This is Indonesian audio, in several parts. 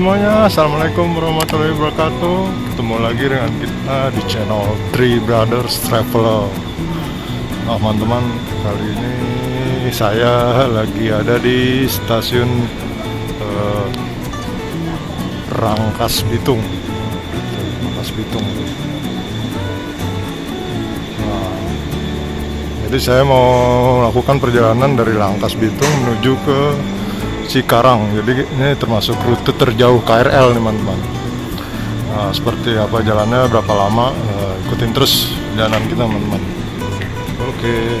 semuanya, Assalamualaikum warahmatullahi wabarakatuh. Ketemu lagi dengan kita di channel Three Brothers Traveler. Nah teman-teman, kali ini saya lagi ada di stasiun eh, Rangkas Bitung. Rangkas Bitung. Nah, Jadi saya mau melakukan perjalanan dari Rangkas Bitung menuju ke Cikarang. Jadi ini termasuk rute terjauh KRL nih teman-teman. Nah, seperti apa jalannya, berapa lama, eh, ikutin terus jalan kita teman-teman. Oke.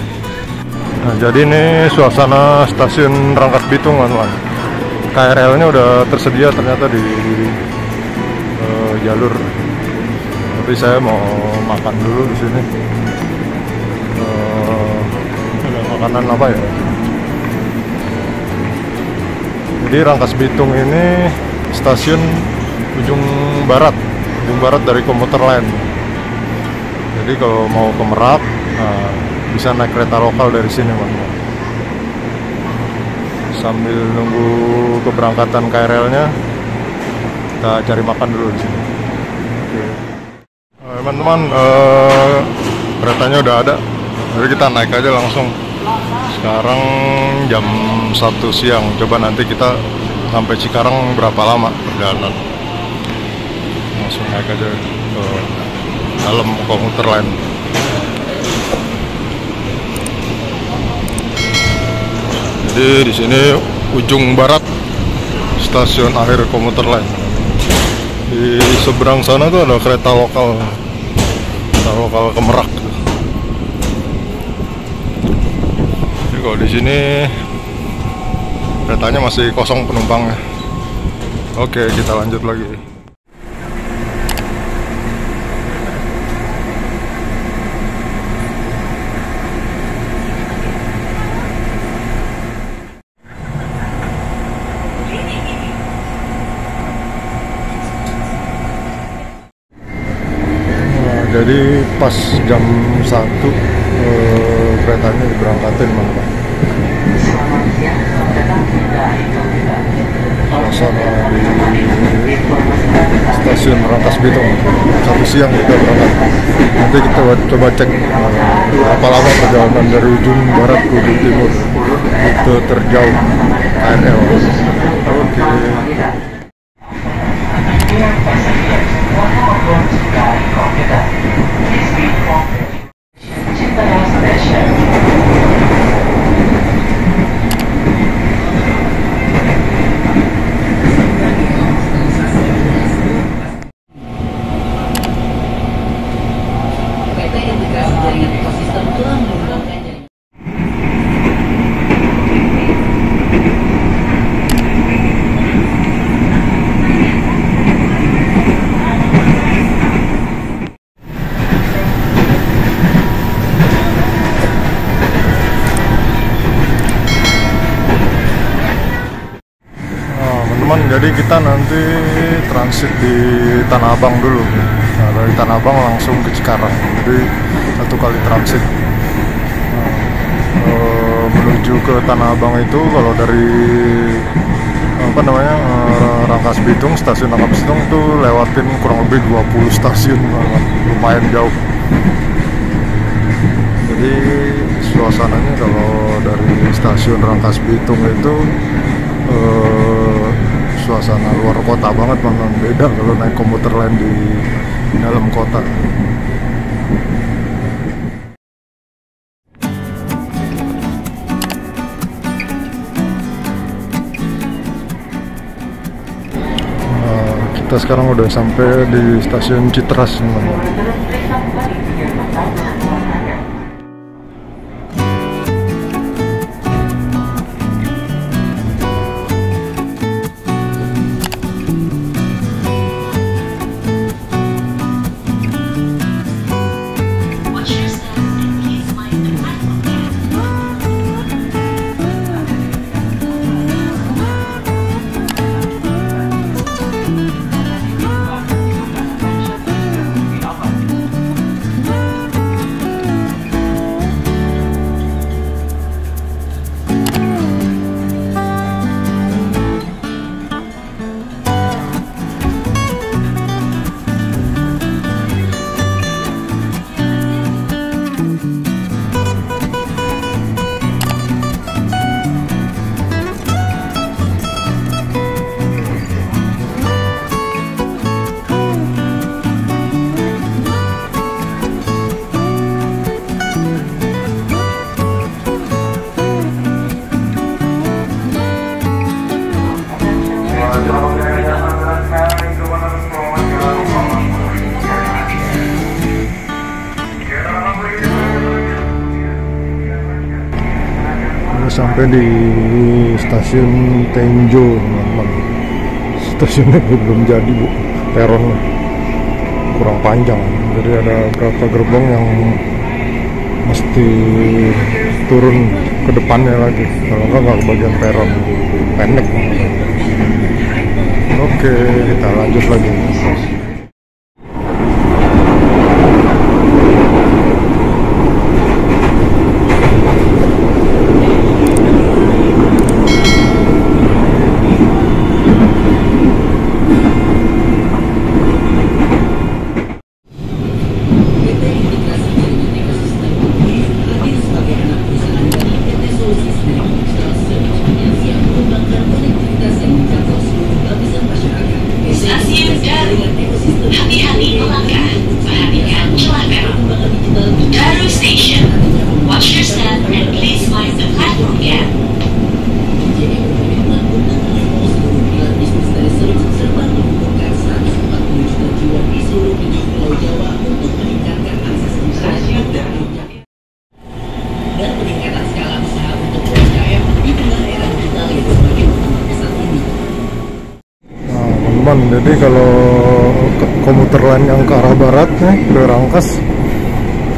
Nah, jadi ini suasana stasiun Rangkas Bitung teman-teman. KRL-nya udah tersedia ternyata di, eh, jalur. Tapi saya mau makan dulu di sini. Eh, ada makanan apa ya? Jadi Rangkas Bitung ini stasiun ujung barat, ujung barat dari komuter lain. Jadi kalau mau ke Merak nah, bisa naik kereta lokal dari sini, teman Sambil nunggu keberangkatan KRL-nya, kita cari makan dulu di sini. Nah, Teman-teman, eh, keretanya udah ada, jadi kita naik aja langsung sekarang jam 1 siang. Coba nanti kita sampai Cikarang berapa lama perjalanan? Langsung naik aja ke dalam komuter lain. Jadi di sini ujung barat stasiun akhir komuter lain. Di seberang sana tuh ada kereta lokal. Kereta lokal ke Merak Jadi kalau di sini keretanya masih kosong penumpangnya. Oke, kita lanjut lagi. Nah, jadi pas jam 1 eh, keretanya diberangkatin teman-teman. Suasana di stasiun Rangkas Bitung satu siang kita berangkat. Nanti kita coba cek eh, berapa lama perjalanan dari ujung barat ke ujung timur itu terjauh KRL. Teman-teman, jadi kita nanti transit di Tanah Abang dulu. Nah, dari Tanah Abang langsung ke Cikarang. Jadi satu kali transit. Nah, eh, menuju ke Tanah Abang itu kalau dari apa namanya eh, Rangkas Bitung, stasiun Rangkas Bitung tuh lewatin kurang lebih 20 stasiun, lumayan jauh. Jadi suasananya kalau dari stasiun Rangkas Bitung itu eh, suasana luar kota banget memang beda kalau naik komuter lain di dalam kota. Nah, kita sekarang udah sampai di stasiun Citras teman-teman. Stasiun Tenjo teman-teman stasiunnya belum jadi bu. Peronnya kurang panjang. Jadi ada beberapa gerbong yang mesti turun ke depannya lagi. Kalau enggak nggak bagian peron. Pendek. Oke kita lanjut lagi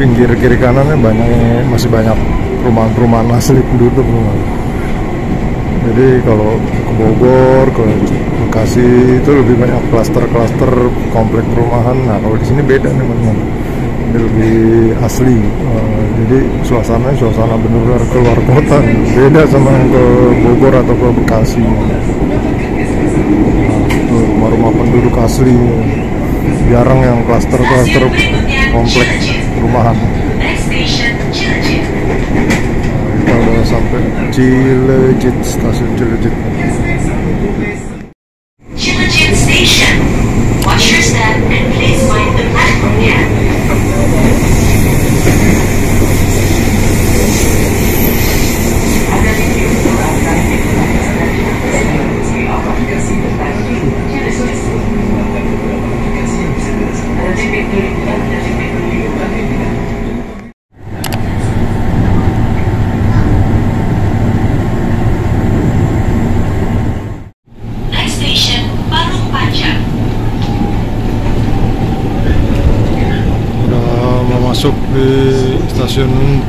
pinggir kiri kanannya banyak masih banyak perumahan-perumahan asli penduduk. Jadi kalau ke Bogor, ke Bekasi itu lebih banyak klaster-klaster komplek perumahan. Nah, kalau di sini beda nih teman-teman. Ini lebih asli. Eh, jadi suasana suasana benar-benar keluar kota. Beda sama ke Bogor atau ke Bekasi. Tuh, rumah-rumah penduduk asli jarang yang klaster-klaster komplek perumahan. Kita udah sampai Cilejit stasiun Cilejit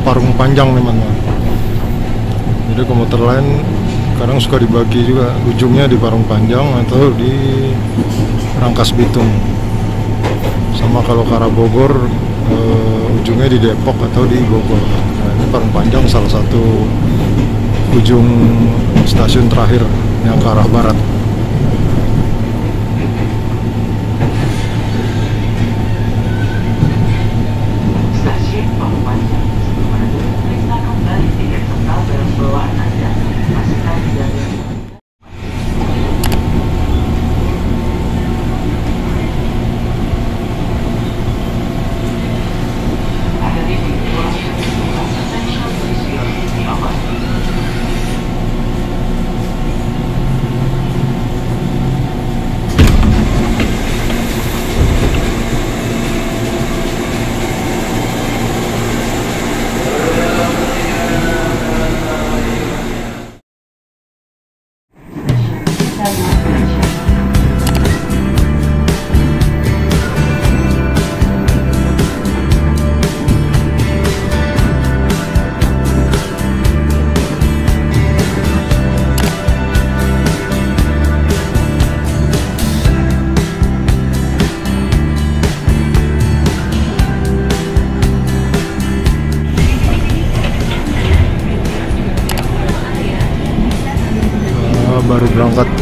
Parung Panjang teman-teman jadi komuter lain kadang suka dibagi juga. Ujungnya di Parung Panjang atau di Rangkas Bitung. Sama kalau ke arah Bogor eh, ujungnya di Depok atau di Bogor. Nah ini Parung Panjang salah satu ujung stasiun terakhir yang ke arah barat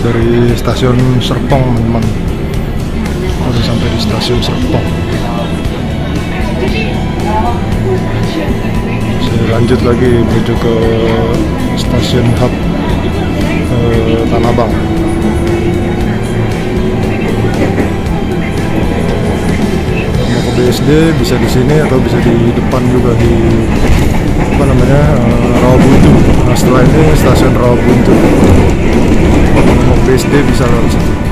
dari stasiun Serpong teman-teman baru sampai di stasiun Serpong. Saya lanjut lagi menuju ke stasiun hub eh, Tanah Abang. Mau ke BSD bisa di sini atau bisa di depan juga di apa namanya eh, Rawabuntu nah setelah ini stasiun Rawabuntu ke BSD bisa lewat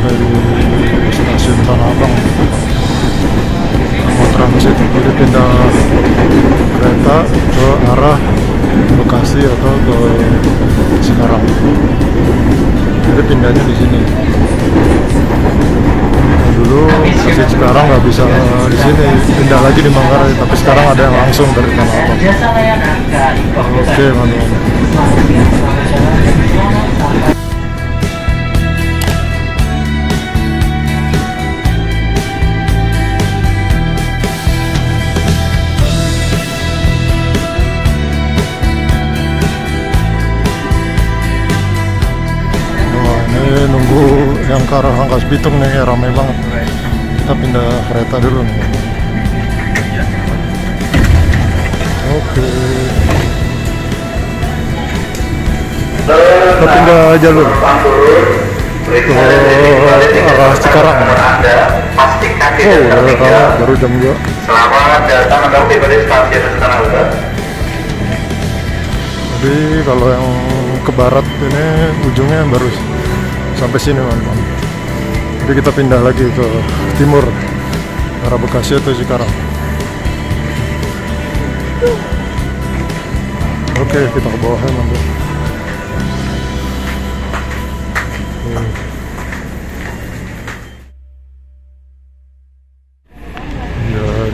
dari stasiun Tanah Abang mau transit jadi pindah kereta ke arah Bekasi atau ke Cikarang jadi pindahnya di sini dulu masih Cikarang nggak bisa di sini. Pindah lagi di Manggarai tapi sekarang ada yang langsung dari Tanah Abang oke mantap nunggu yang ke arah Rangkas Bitung nih, ramai banget. Kita pindah kereta dulu nih. Oke. Kita pindah jalur ke arah Cikarang. Oh, udah lama, baru jam 2. Selamat datang Anda tiba di stasiun Tanah Abang. Jadi kalau yang ke barat ini ujungnya baru sampai sini teman-teman. Jadi kita pindah lagi ke timur arah Bekasi atau Cikarang. Oke kita ke bawah ya. Oke.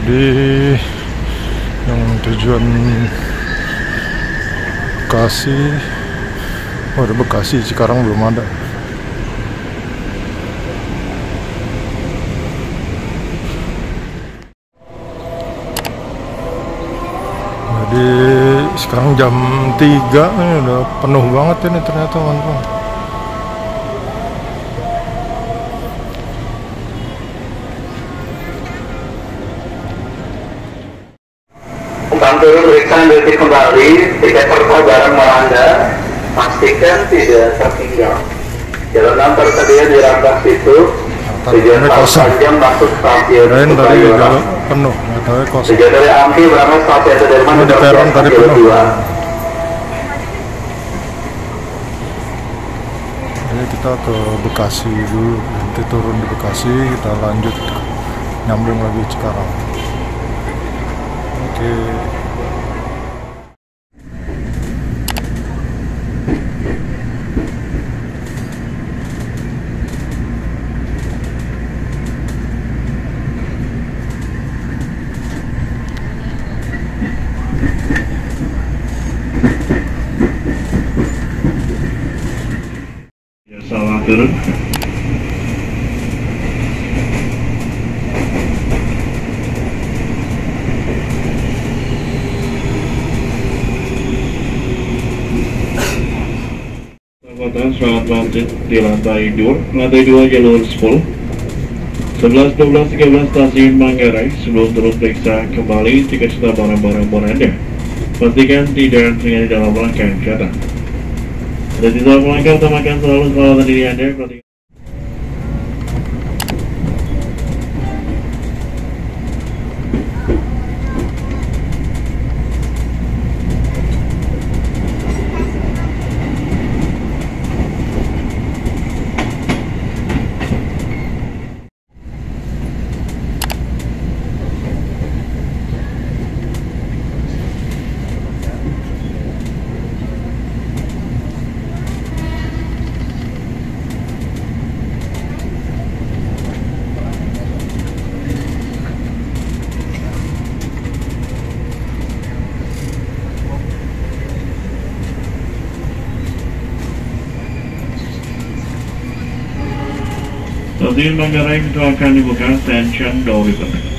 Jadi yang tujuan Bekasi oh ada Bekasi Cikarang belum ada jadi sekarang jam 3 ini udah penuh banget ini ternyata teman-teman Untuk turun periksa detik kembali, tiket serta barang Anda pastikan tidak tertinggal. Jalan tersedia di Rangkas itu, tujuan kosong. panjang masuk stasiun kirain tadi jalan penuh. Nggak tahu kosong. Tujuan dari Angki berangkat stasiun Sudirman di peron tadi penuh. Jadi kita ke Bekasi dulu, nanti turun di Bekasi, kita lanjut. Nyambung lagi Cikarang. Oke. Ya, selamat turun. Selamat transit di lantai 2, lantai 2 jalur 10 11, 12, 13 stasiun Manggarai sebelum turun periksa kembali tiket serta barang-barang Anda. Pastikan tidak terlihat di dalam rangkaian kereta. Dan di dalam langkah utamakan selalu keselamatan diri Anda. Perhatikan. Stasiun Manggarai itu akan dibuka stasiun Dori Penuh.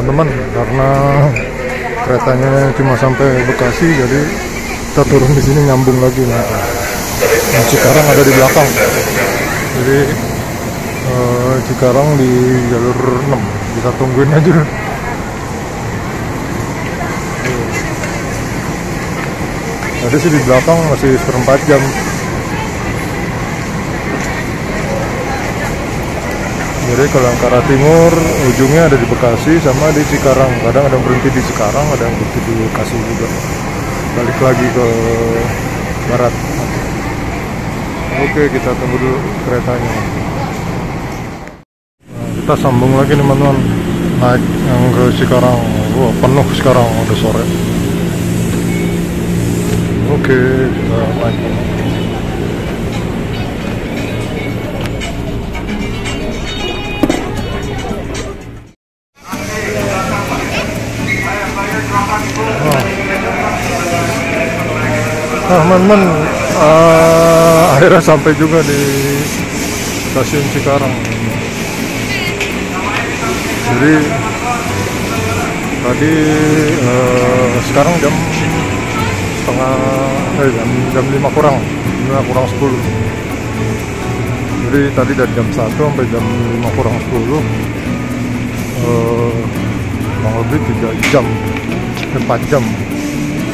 Teman-teman karena keretanya cuma sampai Bekasi jadi kita turun di sini nyambung lagi nah, nah Cikarang ada di belakang. Jadi eh, Cikarang di jalur 6 kita tungguin aja. Tadi sih di belakang masih seperempat jam Jadi kalau yang ke arah timur ujungnya ada di Bekasi sama di Cikarang. Kadang ada yang berhenti di Cikarang, ada yang berhenti di Bekasi juga. Balik lagi ke barat. Oke, kita tunggu dulu keretanya. Nah, kita sambung lagi nih teman-teman. Naik yang ke Cikarang. Wah, penuh sekarang udah sore. Oke, kita naik. Nah, teman-teman, eh, akhirnya sampai juga di stasiun Cikarang. Jadi tadi eh, sekarang jam setengah eh, jam jam lima kurang, lima kurang sepuluh. Jadi tadi dari jam 1 sampai jam 5 kurang 10 eh, kurang lebih 3 jam 4 jam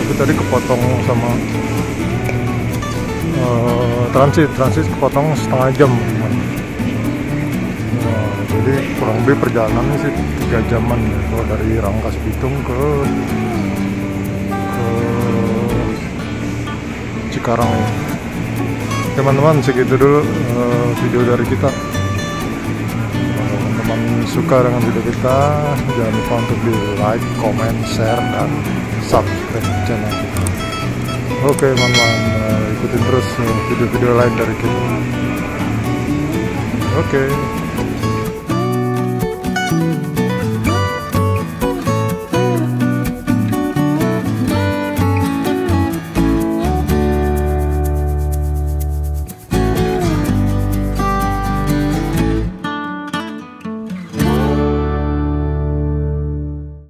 tapi tadi kepotong sama eh, transit. Transit kepotong setengah jam Nah, jadi kurang lebih perjalanan sih tiga jaman ya. Dari Rangkas Bitung ke ke Cikarang ya. teman-teman segitu dulu eh, video dari kita. Teman-teman suka dengan video kita jangan lupa untuk di like, comment, share dan subscribe channel. Kita oke teman-teman eh, ikutin terus video-video lain dari kita. Oke